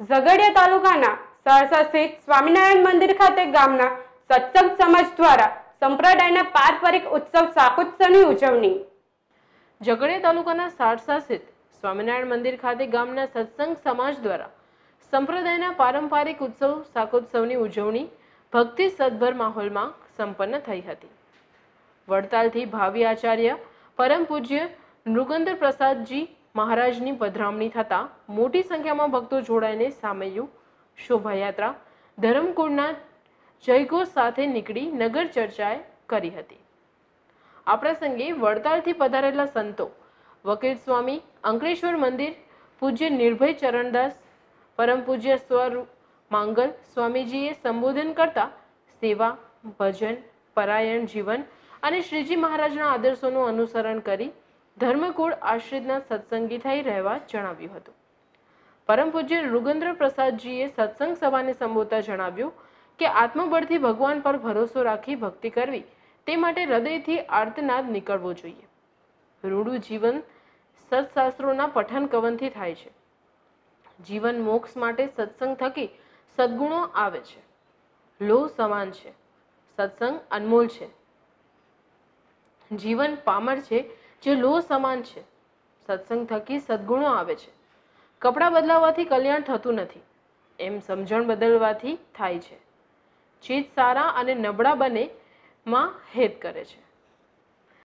ઝઘડિયા તાલુકાના સરસા સ્થિત સ્વામિનારાયણ મંદિર ખાતે ગામના સત્સંગ સમાજ દ્વારા સંપ્રદાયના પારંપરિક ઉત્સવ શાકોત્સવની ઉજવણી. ઝઘડિયા તાલુકાના સારસા સ્થિત સ્વામિનારાયણ મંદિર ખાતે ગામના સત્સંગ સમાજ દ્વારા સંપ્રદાયના પારંપરિક ઉત્સવ શાકોત્સવની ઉજવણી ભક્તિ સદભર માહોલમાં સંપન્ન થઈ હતી. વડતાલથી ભાવિ આચાર્ય પરમ પૂજ્ય નૃગંદર પ્રસાદજી મહારાજની પધરામણી થતાં મોટી સંખ્યામાં ભક્તો જોડાઈને સામેયું શોભાયાત્રા ધરમકુળના જયઘોષ સાથે નીકળી નગર ચર્ચાએ કરી હતી. આ પ્રસંગે વડતાલથી પધારેલા સંતો વકીલ સ્વામી, અંકલેશ્વર મંદિર, પૂજ્ય નિર્ભય ચરણદાસ, પરમ પૂજ્ય સ્વરૂપ માંગલ સ્વામીજીએ સંબોધન કરતા સેવા, ભજન, પરાયણ જીવન અને શ્રીજી મહારાજના આદર્શોનું અનુસરણ કરી ધર્મકુળ આશ્રિતના સત્સંગી થઈ રહેવા જણાવ્યું હતું. પરમ પૂજ્ય રુગેન્દ્ર પ્રસાદજીએ સત્સંગ સભાને સંબોધતા જણાવ્યું કે આત્મબળથી ભગવાન પર ભરોસો રાખી ભક્તિ કરવી તે માટે હૃદયથી આર્તનાદ નીકળવો જોઈએ. રૂડું જીવન સત્શાસ્ત્રોના પઠન કવનથી થાય છે. જીવન મોક્ષ માટે સત્સંગ થકી સદગુણો આવે છે. લોહ સમાન છે. સત્સંગ અનમોલ છે. જીવન પામર છે જે લોહ સમાન છે. સત્સંગ થકી સદ્ગુણો આવે છે. કપડાં બદલાવવાથી કલ્યાણ થતું નથી. એમ સમજણ બદલવાથી થાય છે. ચીજ સારા અને નબળા બને માં હેત કરે છે.